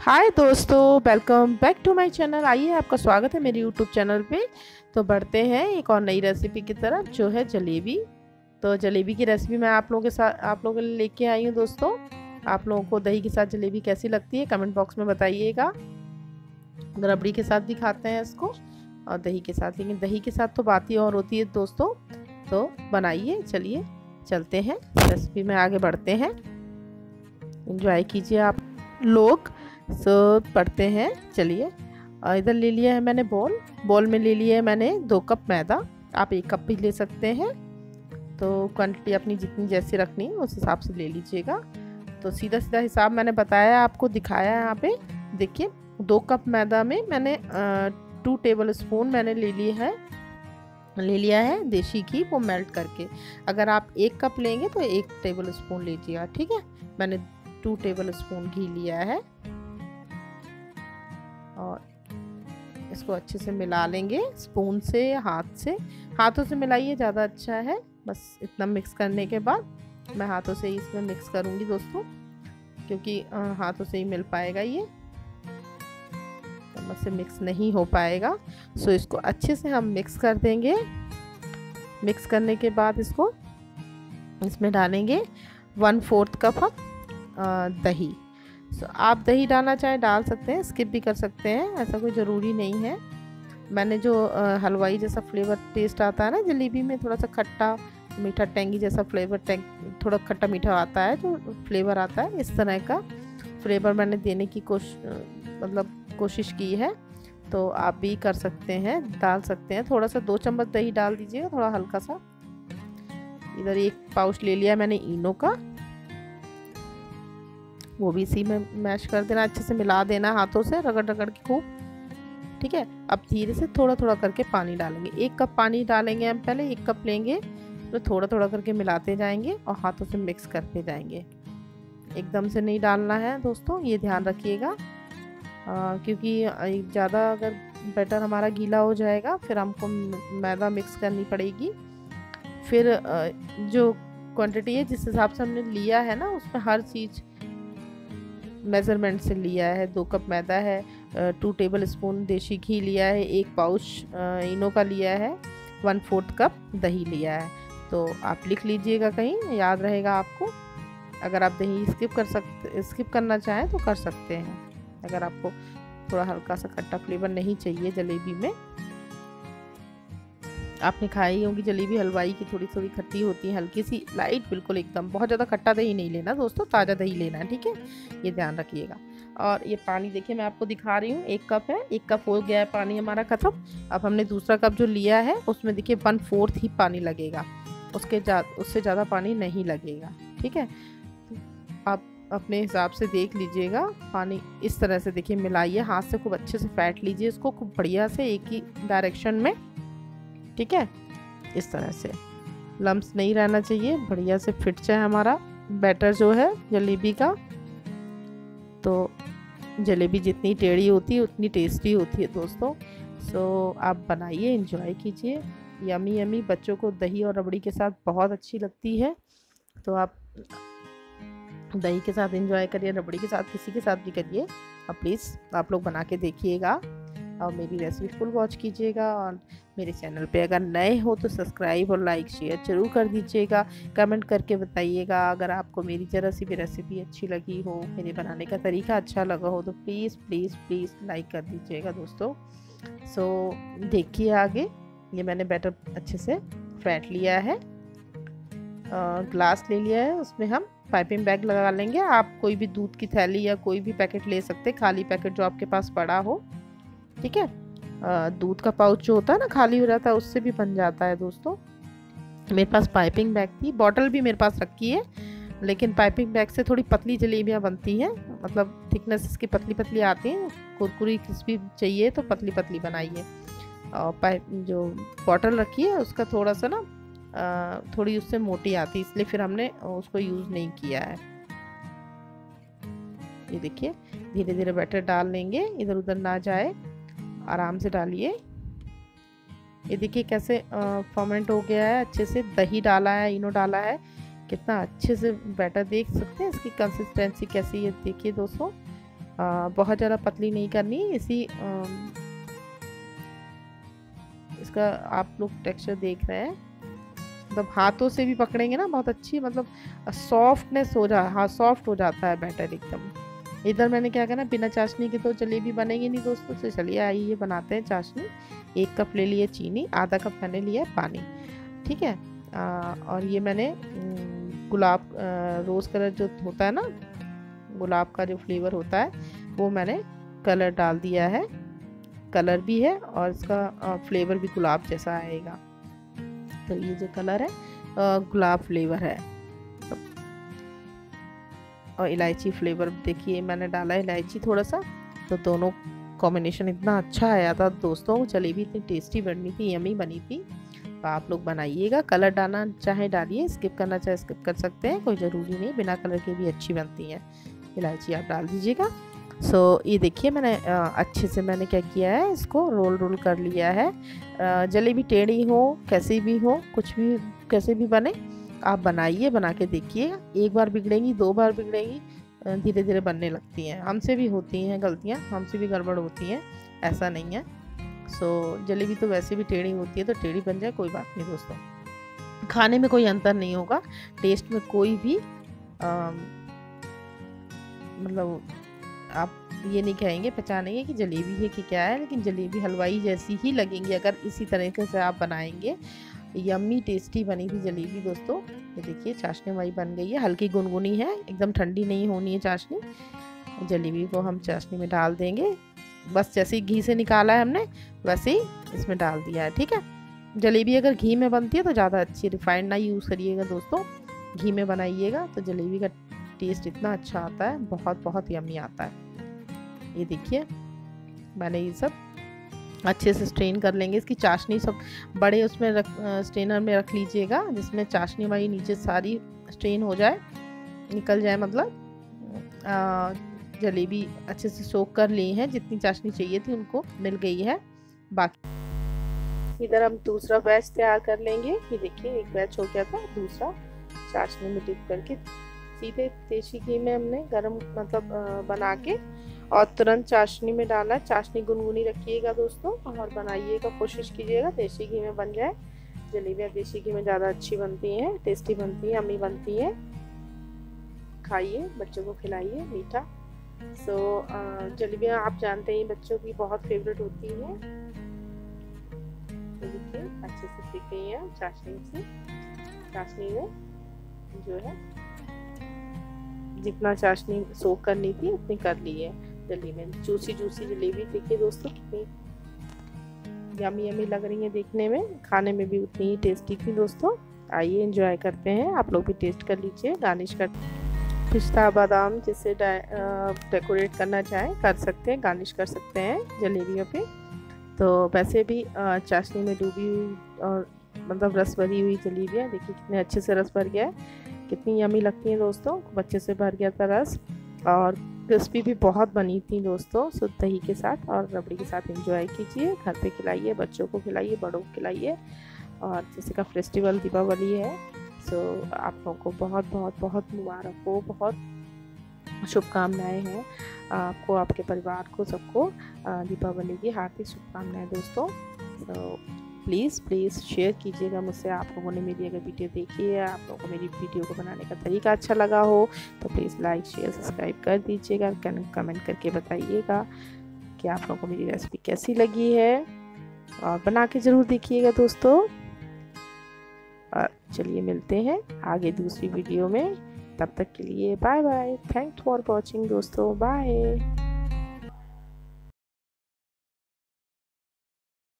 हाय दोस्तों welcome back to my channel आइए, आपका स्वागत है मेरे यूट्यूब चैनल पे। तो बढ़ते हैं एक और नई रेसिपी की तरफ़ जो है जलेबी। तो जलेबी की रेसिपी मैं आप लोगों के साथ, आप लोगों के लिए लेके आई हूँ, दोस्तों। आप लोगों को दही के साथ जलेबी कैसी लगती है कमेंट बॉक्स में बताइएगा। रबड़ी के साथ भी खाते हैं इसको, और दही के साथ। लेकिन दही के साथ तो बात ही और होती है, दोस्तों। तो बनाइए, चलिए, चलते हैं। रेसिपी में आगे बढ़ते हैं। इंजॉय कीजिए आप लोग। सो पढ़ते हैं, चलिए। इधर ले लिया है मैंने बॉल। बॉल में ले लिया है मैंने दो कप मैदा। आप एक कप भी ले सकते हैं। तो क्वांटिटी अपनी जितनी जैसी रखनी उस हिसाब से ले लीजिएगा। तो सीधा सीधा हिसाब मैंने बताया आपको दिखाया है यहाँ पे। देखिए, दो कप मैदा में मैंने टू टेबल स्पून मैंने ले लिया है। ले लिया है देसी घी, वो मेल्ट करके। अगर आप एक कप लेंगे तो एक टेबल स्पून लीजिएगा, ठीक है? मैंने टू टेबल स्पून घी लिया है। इसको अच्छे से मिला लेंगे स्पून से, हाथ से। हाथों से मिलाइए, ज़्यादा अच्छा है। बस इतना मिक्स करने के बाद मैं हाथों से ही इसमें मिक्स करूँगी दोस्तों, क्योंकि हाथों से ही मिल पाएगा ये। चम्मच से मिक्स नहीं हो पाएगा। सो इसको अच्छे से हम मिक्स कर देंगे। मिक्स करने के बाद इसको इसमें डालेंगे वन फोर्थ कप हम दही। सो आप दही डालना चाहें, डाल सकते हैं स्किप भी कर सकते हैं, ऐसा कोई ज़रूरी नहीं है। मैंने जो हलवाई जैसा फ्लेवर टेस्ट आता है ना, जलेबी में थोड़ा सा खट्टा मीठा टेंगी जैसा फ्लेवर टेंग थोड़ा खट्टा मीठा आता है जो फ्लेवर आता है, इस तरह का फ्लेवर मैंने देने की कोश मतलब कोशिश की है। तो आप भी कर सकते हैं, डाल सकते हैं। थोड़ा सा दो चम्मच दही डाल दीजिएगा थोड़ा हल्का सा। इधर एक पाउच ले लिया मैंने इनो का। वो भी इसी में मैश कर देना, अच्छे से मिला देना हाथों से रगड़ रगड़ के खूब। ठीक है? अब धीरे से थोड़ा थोड़ा करके पानी डालेंगे। एक कप पानी डालेंगे हम पहले, एक कप लेंगे तो थोड़ा थोड़ा करके मिलाते जाएँगे और हाथों से मिक्स करते जाएँगे। एकदम से नहीं डालना है दोस्तों, ये ध्यान रखिएगा। क्योंकि ज़्यादा अगर बैटर हमारा गीला हो जाएगा, फिर हमको मैदा मिक्स करनी पड़ेगी। फिर जो क्वांटिटी है, जिस हिसाब से हमने लिया है ना, उसमें हर चीज़ मेज़रमेंट से लिया है, दो कप मैदा है टू टेबल स्पून देसी घी लिया है, एक पाउच इनो का लिया है वन फोर्थ कप दही लिया है। तो आप लिख लीजिएगा कहीं, याद रहेगा आपको। अगर आप दही स्किप कर सकते स्किप करना चाहें तो कर सकते हैं। अगर आपको थोड़ा हल्का सा खट्टा फ्लेवर नहीं चाहिए जलेबी में आपने खाई होगी जलेबी, हलवाई की थोड़ी थोड़ी खट्टी होती है, हल्की सी लाइट बिल्कुल एकदम। बहुत ज़्यादा खट्टा दही नहीं लेना दोस्तों, ताज़ा दही लेना है, ठीक है? ये ध्यान रखिएगा। और ये पानी देखिए, मैं आपको दिखा रही हूँ, एक कप है, एक कप हो गया है पानी हमारा ख़त्म। अब हमने दूसरा कप जो लिया है, उसमें देखिए वन फोर्थ ही पानी लगेगा। उसके जा, उससे ज़्यादा पानी नहीं लगेगा, ठीक है? आप अपने हिसाब से देख लीजिएगा, पानी इस तरह से देखिए मिलाइए, हाथ से खूब अच्छे से फैट लीजिए, इसको खूब बढ़िया से एक ही डायरेक्शन में ठीक है? इस तरह से। लम्स नहीं रहना चाहिए, बढ़िया से फिट जाए हमारा। बैटर जो है, जलेबी का तो जलेबी जितनी टेढ़ी होती है, उतनी टेस्टी होती है दोस्तों। सो आप बनाइए इंजॉय कीजिए। यमी यमी, बच्चों को दही और रबड़ी के साथ बहुत अच्छी लगती है। तो आप दही के साथ इंजॉय करिए, रबड़ी के साथ, किसी के साथ भी करिए। और प्लीज़ आप लोग बना के देखिएगा। और मेरी रेसिपी फुल वॉच कीजिएगा। और मेरे चैनल पे अगर नए हो तो सब्सक्राइब और लाइक शेयर ज़रूर कर दीजिएगा। कमेंट करके बताइएगा। अगर आपको मेरी ज़रा सी भी रेसिपी अच्छी लगी हो मेरे बनाने का तरीका अच्छा लगा हो तो प्लीज़ प्लीज़ प्लीज़ लाइक कर दीजिएगा दोस्तों। सो so, देखिए आगे। ये मैंने बैटर अच्छे से फैट लिया है। ग्लास ले लिया है। उसमें हम पाइपिंग बैग लगा लेंगे। आप कोई भी दूध की थैली या कोई भी पैकेट ले सकते खाली पैकेट जो आपके पास पड़ा हो। ठीक है? दूध का पाउच जो होता है ना, खाली हो जाता है, उससे भी बन जाता है दोस्तों। मेरे पास पाइपिंग बैग थी, बॉटल भी मेरे पास रखी है, लेकिन पाइपिंग बैग से थोड़ी पतली जलेबियाँ बनती हैं मतलब थिकनेस इसकी पतली पतली आती हैं, कुरकुरी क्रिस्पी चाहिए तो पतली पतली बनाइए। और पाइप जो बॉटल रखी है, उसका थोड़ा सा ना थोड़ी उससे मोटी आती इसलिए फिर हमने उसको यूज़ नहीं किया है। ये देखिए धीरे धीरे बैटर डाल लेंगे इधर उधर ना जाए। आराम से डालिए। ये देखिए कैसे फर्मेंट हो गया है अच्छे से दही डाला है इनो डाला है। कितना अच्छे से बैटर देख सकते हैं इसकी कंसिस्टेंसी कैसी है। देखिए दोस्तों बहुत ज़्यादा पतली नहीं करनी इसी आ, इसका आप लोग टेक्सचर देख रहे हैं। मतलब हाथों से भी पकड़ेंगे ना बहुत अच्छी मतलब सॉफ्टनेस हो जा हाँ सॉफ्ट हो जाता है बैटर एकदम। इधर मैंने क्या करना बिना चाशनी के तो जलेबी बनेगी नहीं दोस्तों। से चलिए आइए बनाते हैं चाशनी। एक कप ले लिए चीनी आधा कप मैंने लिया पानी। ठीक है? आ, और ये मैंने गुलाब रोज़ कलर जो होता है ना गुलाब का जो फ्लेवर होता है वो मैंने कलर डाल दिया है। कलर भी है और इसका फ्लेवर भी गुलाब जैसा आएगा। तो ये जो कलर है गुलाब फ्लेवर है। और इलायची फ्लेवर देखिए मैंने डाला इलायची थोड़ा सा तो दोनों कॉम्बिनेशन इतना अच्छा आया था दोस्तों जलेबी इतनी टेस्टी बननी थी यमी बनी थी। तो आप लोग बनाइएगा कलर डालना चाहे डालिए स्किप करना चाहे स्किप कर सकते हैं कोई ज़रूरी नहीं बिना कलर के भी अच्छी बनती हैं। इलायची आप डाल दीजिएगा। सो so, ये देखिए मैंने अच्छे से मैंने क्या किया है इसको रोल रोल कर लिया है। जलेबी टेढ़ी हो कैसी भी हो कुछ भी कैसे भी बने आप बनाइए बना के देखिए। एक बार बिगड़ेंगी दो बार बिगड़ेंगी धीरे धीरे बनने लगती हैं। हमसे भी होती हैं गलतियाँ हमसे भी गड़बड़ होती हैं ऐसा नहीं है। सो so, जलेबी तो वैसे भी टेढ़ी होती है तो टेढ़ी बन जाए कोई बात नहीं दोस्तों। खाने में कोई अंतर नहीं होगा टेस्ट में कोई भी मतलब आप ये नहीं कहेंगे पहचानेंगे कि जलेबी है कि क्या है लेकिन जलेबी हलवाई जैसी ही लगेंगी अगर इसी तरीके से आप बनाएँगे यम्मी, टेस्टी बनी थी जलेबी दोस्तों। ये देखिए, चाशनी हमारी बन गई है। हल्की गुनगुनी है, एकदम ठंडी नहीं होनी है चाशनी। जलेबी को हम चाशनी में डाल देंगे। बस जैसे ही घी से निकाला है हमने, वैसे ही इसमें डाल दिया है, ठीक है? जलेबी अगर घी में बनती है तो ज़्यादा अच्छी, रिफाइंड ना यूज़ करिएगा दोस्तों। घी में बनाइएगा तो जलेबी का टेस्ट इतना अच्छा आता है, बहुत बहुत यम्मी आता है। ये देखिए, मैंने ये सब अच्छे से स्ट्रेन कर लेंगे। इसकी चाशनी सब बड़े उसमें रख स्ट्रेनर में रख लीजिएगा, जिसमें चाशनी हमारी नीचे सारी स्ट्रेन हो जाए, निकल जाए मतलब जलेबी अच्छे से सोख कर ली है, जितनी चाशनी चाहिए थी उनको मिल गई है। बाकी इधर हम दूसरा बैच तैयार कर लेंगे। ये देखिए, एक बैच हो गया था, दूसरा चाशनी में डिप करके। सीधे देसी घी में हमने गरम मतलब बना के और तुरंत चाशनी में डाला चाशनी गुनगुनी रखिएगा दोस्तों और बनाइएगा कोशिश कीजिएगा देसी घी में बन जाए। जलेबियाँ देसी घी में ज़्यादा अच्छी बनती हैं टेस्टी बनती हैं अम्मी बनती हैं। खाइए बच्चों को खिलाइए मीठा। सो so, जलेबियाँ आप जानते हैं बच्चों की बहुत फेवरेट होती हैं। तो देखिए अच्छे से सीख गई हैं चाशनी से। चाशनी में जो है जितना चाशनी सोख करनी थी उतनी कर ली है। जल्दी में जूसी जूसी जलेबी देखिए दोस्तों कितनी यमी यमी लग रही है देखने में, खाने में भी उतनी ही टेस्टी थी दोस्तों। आइए एंजॉय करते हैं, आप लोग भी टेस्ट कर लीजिए गार्निश कर पिस्ता बादाम जिससे डेकोरेट करना चाहें, कर सकते हैं गार्निश कर सकते हैं जलेबियों पे। तो वैसे भी चाशनी में डूबी हुई और मतलब रस भरी हुई जलेबियाँ, देखिए कितने अच्छे से रस भर गया है। कितनी यमी लगती हैं दोस्तों बच्चे से भर गया था रस और क्रिस्पी भी बहुत बनी थी दोस्तों, शुद्ध दही के साथ और रबड़ी के साथ एंजॉय कीजिए। घर पे खिलाइए, बच्चों को खिलाइए, बड़ों को खिलाइए और जैसे का फेस्टिवल दीपावली है सो आप लोगों को बहुत बहुत बहुत मुबारक हो, बहुत शुभकामनाएँ हैं आपको, आपके परिवार को, सबको दीपावली की हार्दिक शुभकामनाएँ दोस्तों। तो प्लीज़ प्लीज़ शेयर कीजिएगा मुझसे। आप लोगों ने मेरी अगर वीडियो देखी है, आप लोगों को मेरी वीडियो को बनाने का तरीका अच्छा लगा हो तो प्लीज़ लाइक शेयर सब्सक्राइब कर दीजिएगा कमेंट करके बताइएगा कि आप लोगों को मेरी रेसिपी कैसी लगी है। और बना के ज़रूर देखिएगा दोस्तों। और चलिए मिलते हैं आगे दूसरी वीडियो में। तब तक के लिए bye bye thank for watching दोस्तों। बाय